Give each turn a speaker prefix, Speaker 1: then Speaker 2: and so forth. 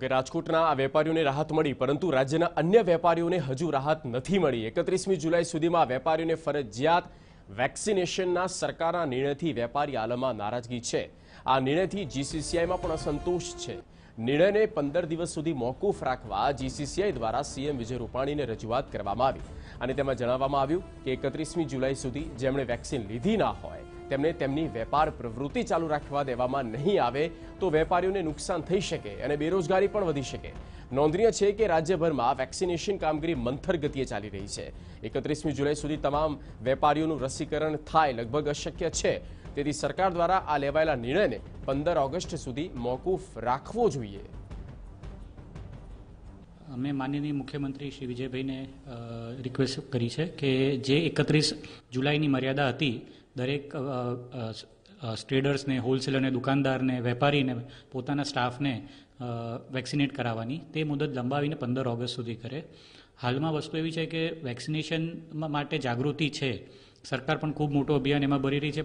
Speaker 1: રાજકોટના આ વેપારીઓને રાહત મળી, પરંતુ રાજ્યના અન્ય વેપારીઓને હજુ રાહત નથી મળી. એકત્રીસમી જુલાઈ સુધીમાં વેપારીઓને ફરજિયાત વેક્સિનેશનના સરકારના નિર્ણયથી વેપારી આલમમાં નારાજગી છે. આ નિર્ણયથી જીસીસીઆઈમાં પણ અસંતોષ છે. નિર્ણયને પંદર દિવસ સુધી મોકૂફ રાખવા જીસીસીઆઈ દ્વારા સીએમ વિજય રૂપાણીને રજૂઆત કરવામાં આવી. અને તેમાં જણાવવામાં આવ્યું કે એકત્રીસમી જુલાઈ સુધી જેમણે વેક્સિન લીધી ના હોય તેમને તેમની વેપાર પ્રવૃત્તિ ચાલુ રાખવા દેવામાં નહીં આવે તો વેપારીઓને નુકસાન થઈ શકે અને બેરોજગારી પણ વધી શકે. નોંધનીય છે કે રાજ્યભરમાં વેક્સિનેશન કામગીરી મંથર ગતિએ ચાલી રહી છે. એકત્રીસમી જુલાઈ સુધી તમામ વેપારીઓનું રસીકરણ થાય લગભગ અશક્ય છે. તેથી સરકાર દ્વારા આ લેવાયેલા નિર્ણયને પંદર ઓગસ્ટ સુધી મોકૂફ રાખવો જોઈએ.
Speaker 2: અમે માનનીય મુખ્યમંત્રી શ્રી વિજયભાઈને રિક્વેસ્ટ કરી છે કે જે એકત્રીસ જુલાઈની મર્યાદા હતી દરેક ટ્રેડર્સને હોલસેલરને, દુકાનદારને, વેપારીને, પોતાના સ્ટાફને વેક્સિનેટ કરાવવાની તે મુદત લંબાવીને પંદર ઓગસ્ટ સુધી કરે. હાલમાં વસ્તુ એવી છે કે વેક્સિનેશન માટે જાગૃતિ છે. સરકાર પણ ખૂબ મોટો અભિયાન એમાં ભરી રહી છે.